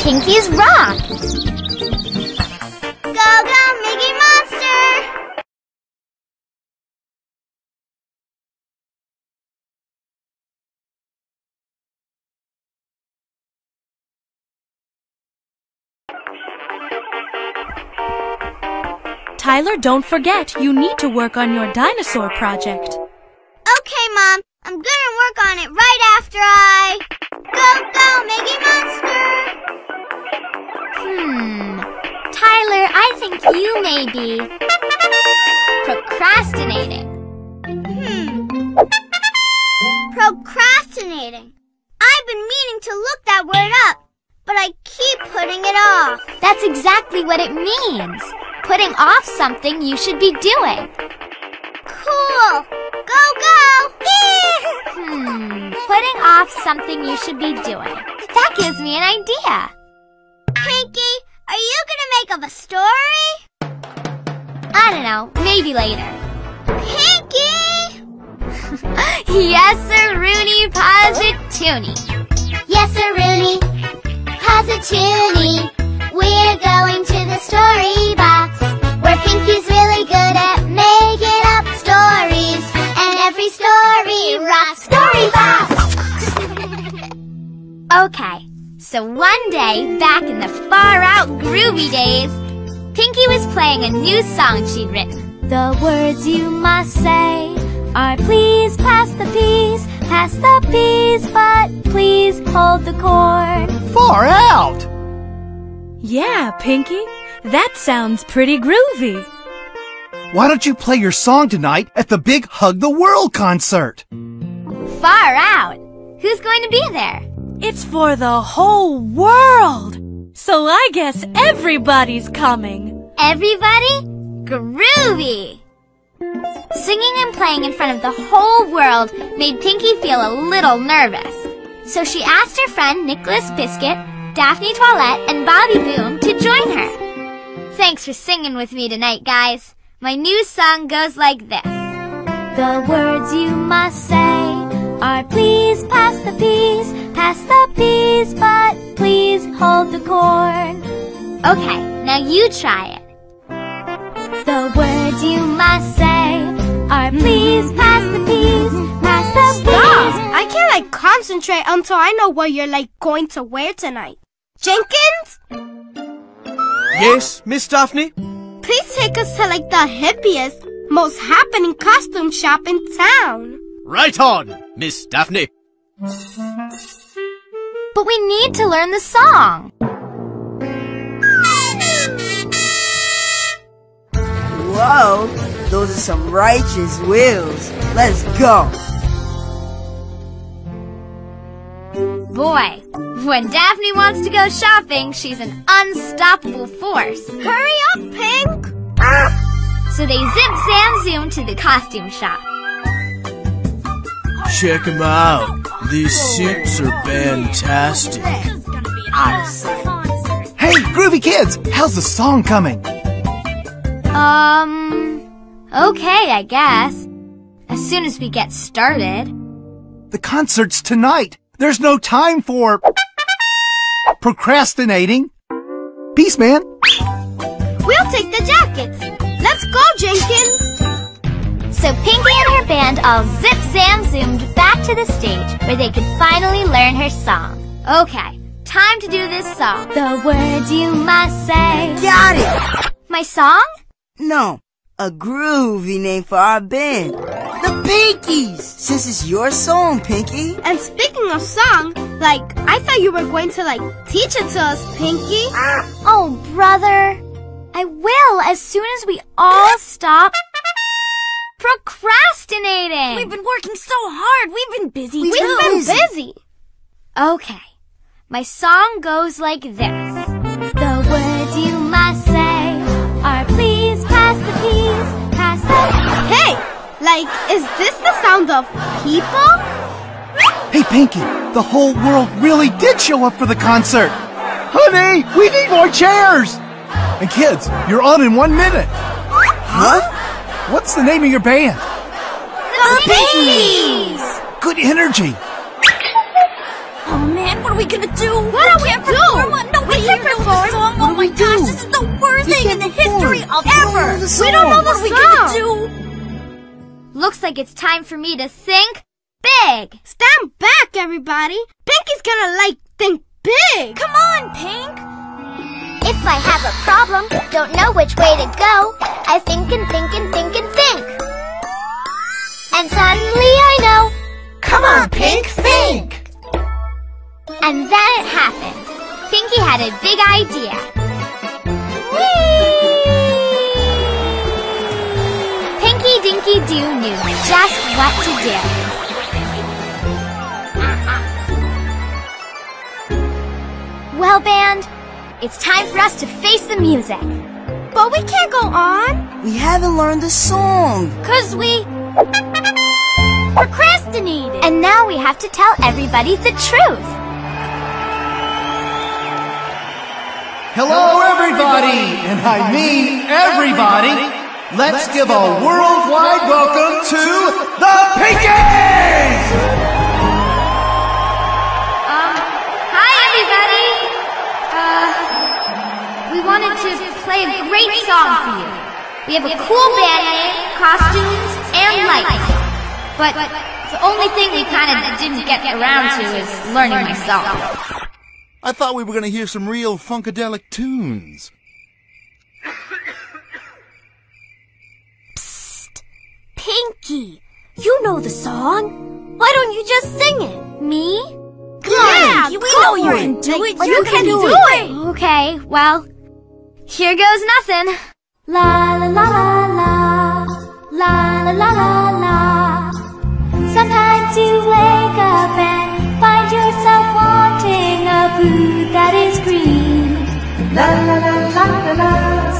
Pinky's Rock. Go, go, Mickey Monster! Tyler, don't forget, you need to work on your dinosaur project. Okay, Mom. I'm gonna work on it right after I... Go, go, Mickey Monster! Hmm. Tyler, I think you may be procrastinating. Hmm. Procrastinating. I've been meaning to look that word up, but I keep putting it off. That's exactly what it means. Putting off something you should be doing. Cool. Go, go! Hmm. Putting off something you should be doing. That gives me an idea. Pinky, are you gonna make up a story? I don't know. Maybe later. Pinky! yes, sir, Rooney Positoonie. Yes, sir, Rooney. Positoonie. We're going to the story box, where Pinky's really good at making up stories, and every story rocks. Story box! Okay, so one day, back in the far out groovy days, Pinky was playing a new song she'd written. The words you must say are please pass the peas, pass the peas, but please hold the corn. Far out! Yeah, Pinky, that sounds pretty groovy. Why don't you play your song tonight at the big Hug the World concert? Far out. Who's going to be there? It's for the whole world. So I guess everybody's coming. Everybody? Groovy! Singing and playing in front of the whole world made Pinky feel a little nervous. So she asked her friend Nicholas Biscuit, Daphne Toilette, and Bobby Boom to join her. Thanks for singing with me tonight, guys. My new song goes like this. The words you must say are please pass the peas, pass the peas, but please hold the corn. Okay, now you try it. The words you must say are please pass the peas, pass the peas. I can't like concentrate until I know what you're like going to wear tonight. Jenkins, Yes, Miss Daphne? please take us to like the hippiest, most happening costume shop in town. Right on, Miss Daphne. But we need to learn the song. Whoa, those are some righteous wheels. Let's go. Boy, when Daphne wants to go shopping, she's an unstoppable force. Hurry up, Pink! So they zip zam zoom to the costume shop. Check 'em out. These suits are fantastic. Hey, groovy kids, how's the song coming? Um, okay, I guess. As soon as we get started. The concert's tonight. There's no time for procrastinating. Peace, man. We'll take the jackets. Let's go, Jenkins. So Pinky and her band all zip zam zoomed back to the stage where they could finally learn her song. Okay, time to do this song. The words you must say. Got it. My song? No, a groovy name for our band. The Pinkies. Since it's your song, Pinky. And speaking of song, like I thought you were going to like teach it to us, Pinky. Ah. Oh, brother. I will as soon as we all stop procrastinating. We've been working so hard. We've been busy We've too. been busy. Okay. My song goes like this. The words you must say are please pass the peas, pass the Hey, like, is this the sound of people? Hey, Pinky, the whole world really did show up for the concert. Honey, we need more chairs. And kids, you're on in one minute. Huh? What's the name of your band? The Bees. Good energy. Oh man, what are we gonna do? What we are we gonna do? Nobody we here knows the song. What oh my gosh, this is the worst we thing in the history of ever. We don't know what, what we gonna do. Looks like it's time for me to think big. Stand back, everybody. Pinky's gonna like think big. Come on, Pink. If I have a problem, don't know which way to go, I think and think and think and think. And suddenly I know. Come on, Pink, think! And then it happened. Pinky had a big idea. Pinky Dinky Doo knew just what to do. Well, band, it's time for us to face the music. But we can't go on. We haven't learned the song. Cause we procrastinated. And now we have to tell everybody the truth. Hello, everybody, and I mean everybody. Let's give a worldwide welcome to the Pinkies! Wanted to play a great song for you. We have a cool band name, costumes, and lights. But the only thing we kind of didn't get around to is learning my song. I thought we were going to hear some real funkadelic tunes. Pinky, you know the song. Why don't you just sing it? Me? Come Yeah, we know you can do it. Like, You can do it. Okay, well, here goes nothing. La la la la la, la la la la la. Sometimes you wake up and find yourself wanting a food that is green. La la la la la la.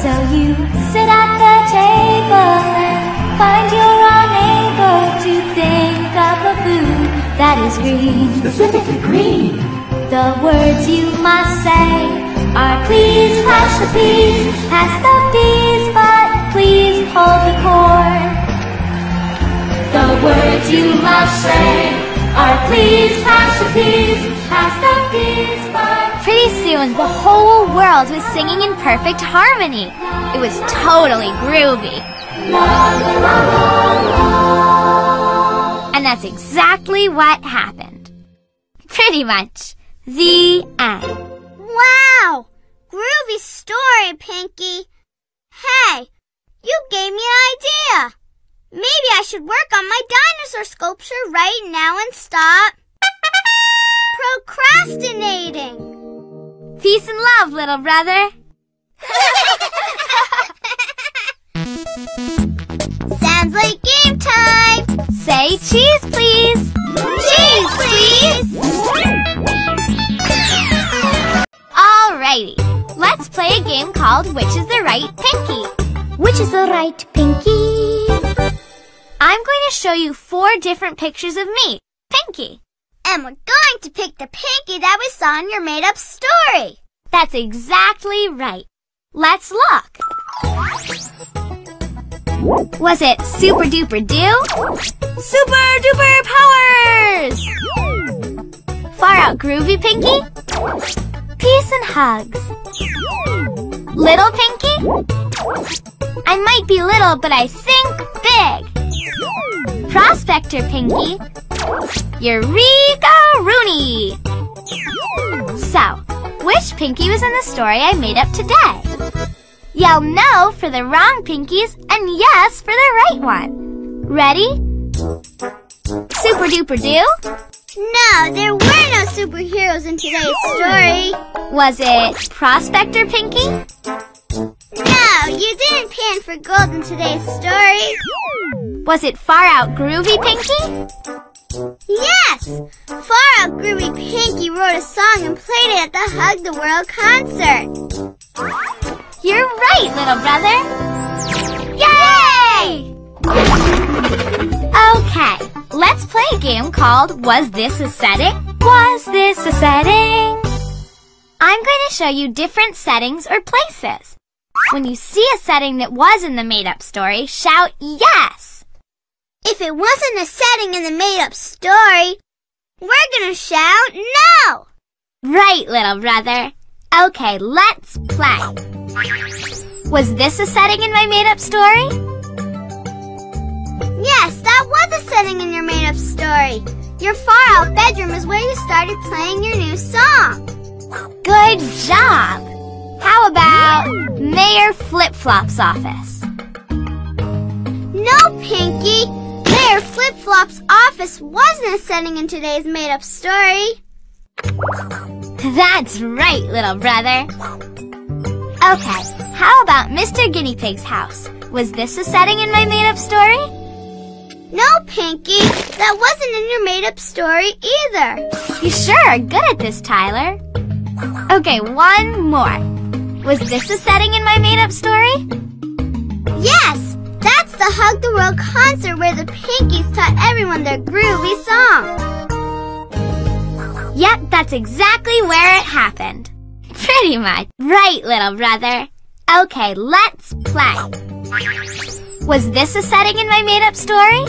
So you sit at the table and find you're unable to think of a food that is green. Specifically green. The words you must say are please flash the peas, pass the peas, but please hold the corn. The words you must say are please flash the peas, pass the peas, but Pretty soon the whole world was singing in perfect harmony. It was totally groovy. And that's exactly what happened. Pretty much. The end. Wow! Groovy story, Pinky. Hey, you gave me an idea. Maybe I should work on my dinosaur sculpture right now and stop procrastinating. Peace and love, little brother. Sounds like game time. Say cheese, please. Cheese, please. Alrighty. Let's play a game called Which is the Right Pinky? Which is the right pinky? I'm going to show you four different pictures of me, Pinky. And we're going to pick the pinky that we saw in your made-up story. That's exactly right. Let's look. Was it super duper do? Super duper powers! Far out groovy pinky? Peace and hugs. Little pinky? I might be little, but I think big. Prospector pinky? Eureka Rooney! So, which pinky was in the story I made up today? Yell no for the wrong pinkies and yes for the right one. Ready? Super duper do? No, there were no superheroes in today's story. Was it Prospector Pinky? No, you didn't pan for gold in today's story. Was it Far Out Groovy Pinky? Yes! Far Out Groovy Pinky wrote a song and played it at the Hug the World concert. You're right, little brother. Called Was This a Setting? Was This a Setting? I'm going to show you different settings or places. When you see a setting that was in the made-up story, shout yes. If it wasn't a setting in the made-up story, we're gonna shout no! Right, little brother. Okay, let's play. Was this a setting in my made-up story? Yes, that was a setting in your made up story. Your far out bedroom is where you started playing your new song. Good job! How about Mayor Flip Flop's office? No, Pinky. Mayor Flip Flop's office wasn't a setting in today's made up story. That's right, little brother. Okay, how about Mr. Guinea Pig's house? Was this a setting in my made-up story? No, Pinky. That wasn't in your made up story either. You sure are good at this, Tyler. Okay, one more. Was this a setting in my made-up story? Yes, that's the Hug the World concert where the Pinkies taught everyone their groovy song. Yep, that's exactly where it happened. Pretty much. Right, little brother. Okay, let's play. Was this a setting in my made-up story?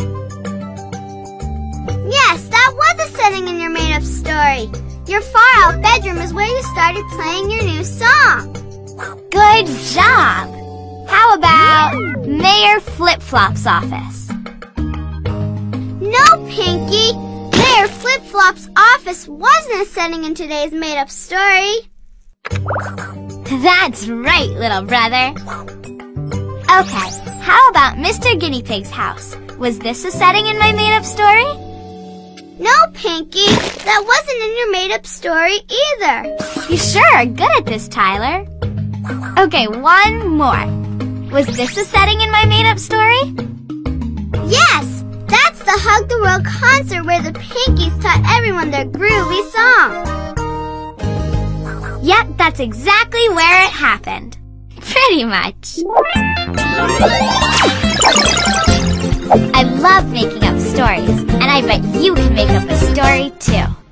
Yes, that was a setting in your made up story. Your far out bedroom is where you started playing your new song. Good job! How about Mayor Flip Flop's office? No, Pinky. Mayor Flip Flop's office wasn't a setting in today's made up story. That's right, little brother. Okay, how about Mr. Guinea Pig's house? Was this a setting in my made-up story? No, Pinky. That wasn't in your made up story either. You sure are good at this, Tyler. Okay, one more. Was this a setting in my made-up story? Yes, that's the Hug the World concert where the Pinkies taught everyone their groovy song. Yep, that's exactly where it happened. Pretty much. I love making up stories, and I bet you can make up a story too.